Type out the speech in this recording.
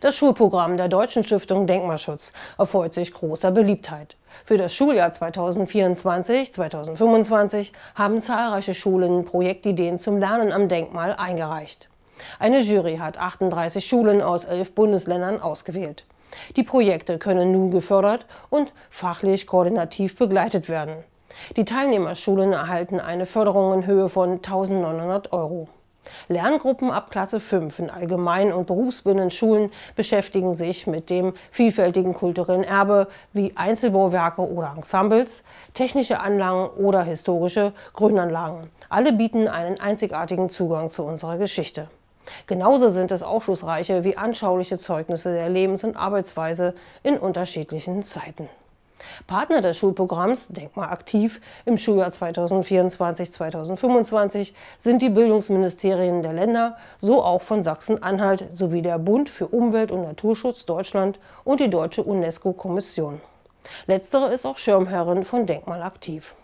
Das Schulprogramm der Deutschen Stiftung Denkmalschutz erfreut sich großer Beliebtheit. Für das Schuljahr 2024/2025 haben zahlreiche Schulen Projektideen zum Lernen am Denkmal eingereicht. Eine Jury hat 38 Schulen aus elf Bundesländern ausgewählt. Die Projekte können nun gefördert und fachlich koordinativ begleitet werden. Die Teilnehmerschulen erhalten eine Förderung in Höhe von 1.900 Euro. Lerngruppen ab Klasse 5 in allgemein- und berufsbildenden Schulen beschäftigen sich mit dem vielfältigen kulturellen Erbe wie Einzelbauwerke oder Ensembles, technische Anlagen oder historische Grünanlagen. Alle bieten einen einzigartigen Zugang zu unserer Geschichte. Genauso sind es aufschlussreiche wie anschauliche Zeugnisse der Lebens- und Arbeitsweise in unterschiedlichen Zeiten. Partner des Schulprogramms Denkmal aktiv im Schuljahr 2024/2025 sind die Bildungsministerien der Länder, so auch von Sachsen-Anhalt sowie der Bund für Umwelt und Naturschutz Deutschland und die Deutsche UNESCO-Kommission. Letztere ist auch Schirmherrin von Denkmal aktiv.